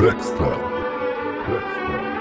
Next time. Next time.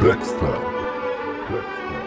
Blackstar. Blackstar.